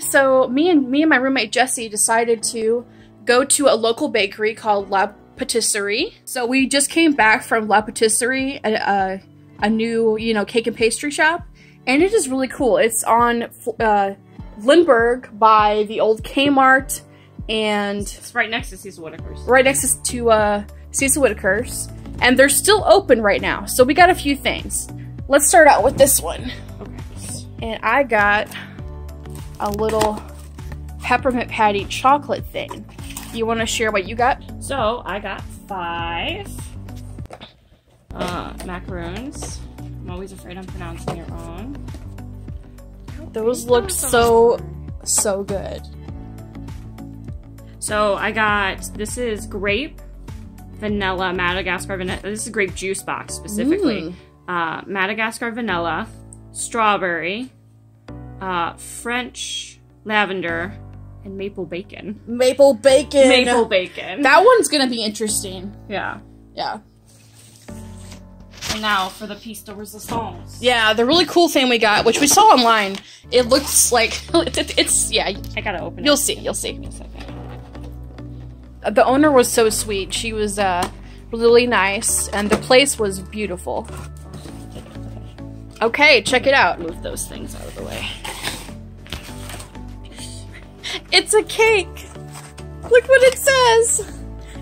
So me and me and my roommate Jesse decided to go to a local bakery called La Patisserie. So we just came back from La Patisserie, a, a, a new you know cake and pastry shop, and it is really cool. It's on uh, Lindbergh by the old Kmart, and It's right next to Cecil Whitaker's. right next to uh, Cecil Whitaker's, and they're still open right now. So we got a few things. Let's start out with this one, Okay. and I got a little peppermint patty chocolate thing. You want to share what you got? So I got five uh, macaroons. I'm always afraid I'm pronouncing it wrong. Those look so so good. So I got this is grape, vanilla, Madagascar vanilla. This is a grape juice box specifically. Uh, Madagascar vanilla, strawberry, uh, French lavender, and maple bacon. Maple bacon. Maple bacon. That one's gonna be interesting. yeah. Yeah. And now for the piece de resistance. Yeah, the really cool thing we got, which we saw online, it looks like it's yeah. I gotta open You'll it. see. You'll see. Give me a second. The owner was so sweet. She was uh, really nice, and the place was beautiful. Okay, check it out. Move those things out of the way. It's a cake. Look what it says.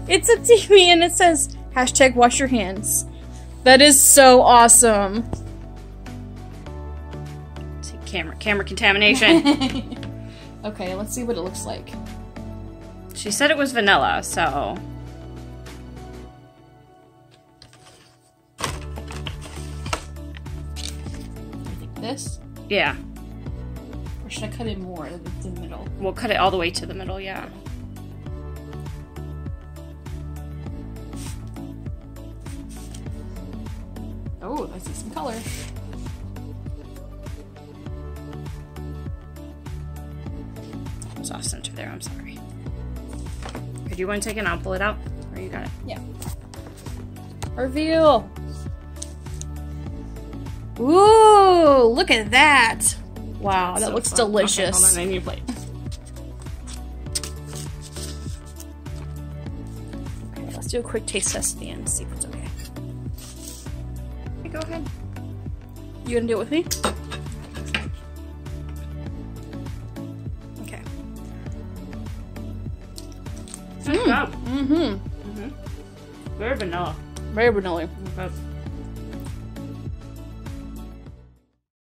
It's a TV, and it says hashtag wash your hands. That is so awesome. See, camera camera contamination. okay, let's see what it looks like. she said it was vanilla, so this, yeah. or should I cut it more in the middle? We'll cut it all the way to the middle, yeah. Oh, I see some color. It was off center there, I'm sorry. Do you want to take it? I'll pull it out. Or you got it? Yeah. Reveal. Ooh, Oh, look at that. Wow, that So looks fun. Okay, delicious. hold on, I need plate. Okay, let's do a quick taste test at the end to see if it's okay. Okay, go ahead. You gonna do it with me? Okay. Good mm. job. Mm-hmm. mm-hmm. Very vanilla. Very vanilla. Okay.